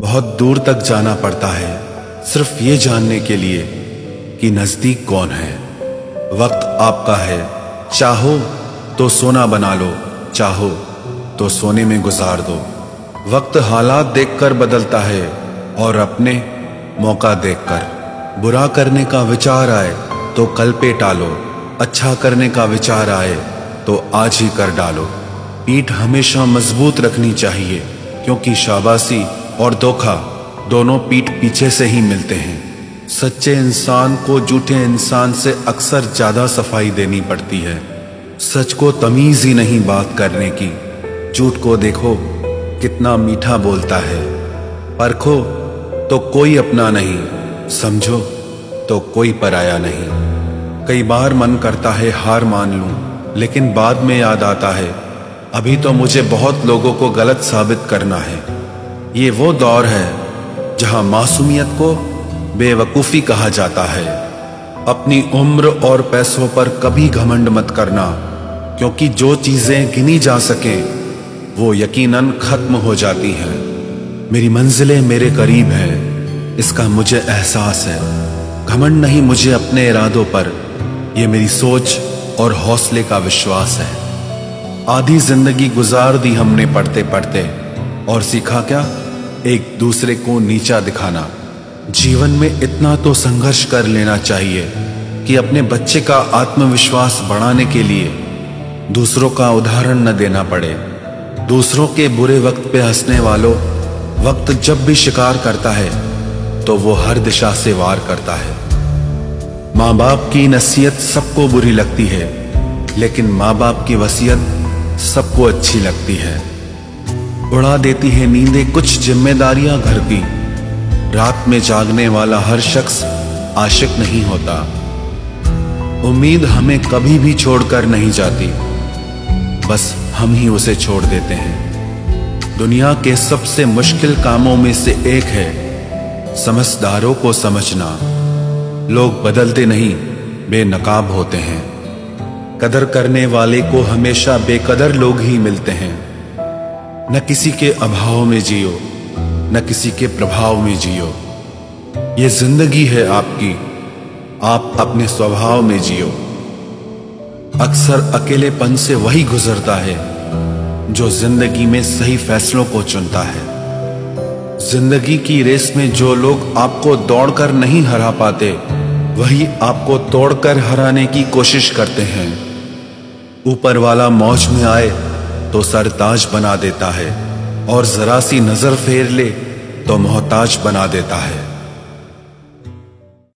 बहुत दूर तक जाना पड़ता है। सिर्फ़ ये जानने के लिए कि नज़दीक कौन है। वक्त आपका है। चाहो तो सोना बना लो। चाहो तो सोने में गुजार दो। वक्त हालात देखकर बदलता है और अपने मौका देखकर। बुरा करने का विचार आए तो कल पे टालो। अच्छा करने का विचार आए तो आज ही कर डालो। पीठ हमेशा मज़बूत रखनी चाहिए, क्योंकि शाबाशी और धोखा दोनों पीठ पीछे से ही मिलते हैं। सच्चे इंसान को झूठे इंसान से अक्सर ज़्यादा सफ़ाई देनी पड़ती है। सच को तमीज ही नहीं बात करने की। झूठ को देखो, कितना मीठा बोलता है। परखो तो कोई अपना नहीं। समझो तो कोई पराया नहीं। कई बार मन करता है, हार मान लूँ, लेकिन बाद में याद आता है, अभी तो मुझे बहुत लोगों को गलत साबित करना है। ये वो दौर है जहाँ मासूमियत को बेवकूफ़ी कहा जाता है। अपनी उम्र और पैसों पर कभी घमंड मत करना, क्योंकि जो चीज़ें गिनी जा सके, वो यकीनन खत्म हो जाती हैं। मेरी मंजिलें मेरे करीब है, इसका मुझे एहसास है। घमंड नहीं मुझे अपने इरादों पर यह मेरी सोच और हौसले का विश्वास है। आधी ज़िंदगी गुजार दी हमने पढ़ते पढ़ते और सीखा क्या? एक दूसरे को नीचा दिखाना। जीवन में इतना तो संघर्ष कर लेना चाहिए कि अपने बच्चे का आत्मविश्वास बढ़ाने के लिए दूसरों का उदाहरण न देना पड़े। दूसरों के बुरे वक्त पे हंसने वालों वक्त जब भी शिकार करता है तो वो हर दिशा से वार करता है। माँ बाप की नसीहत सबको बुरी लगती है, लेकिन माँ बाप की वसीयत सबको अच्छी लगती है। उड़ा देती है नींदें, कुछ जिम्मेदारियाँ घर की। रात में जागने वाला हर शख्स आशिक नहीं होता। उम्मीद हमें कभी भी छोड़कर नहीं जाती। बस हम ही उसे छोड़ देते हैं। दुनिया के सबसे मुश्किल कामों में से एक है समझदारों को समझना। लोग बदलते नहीं, बेनकाब होते हैं। कदर करने वाले को हमेशा बेकदर लोग ही मिलते हैं। न किसी के अभाव में जियो, न किसी के प्रभाव में जियो। ये ज़िंदगी है आपकी, आप अपने स्वभाव में जियो। अक्सर अकेलेपन से वही गुजरता है, जो ज़िंदगी में सही फैसलों को चुनता है। ज़िंदगी की रेस में जो लोग आपको दौड़कर नहीं हरा पाते, वही आपको तोड़कर हराने की कोशिश करते हैं। ऊपर वाला मौज में आए तो सरताज बना देता है और जरा सी नज़र फेर ले तो मोहताज बना देता है।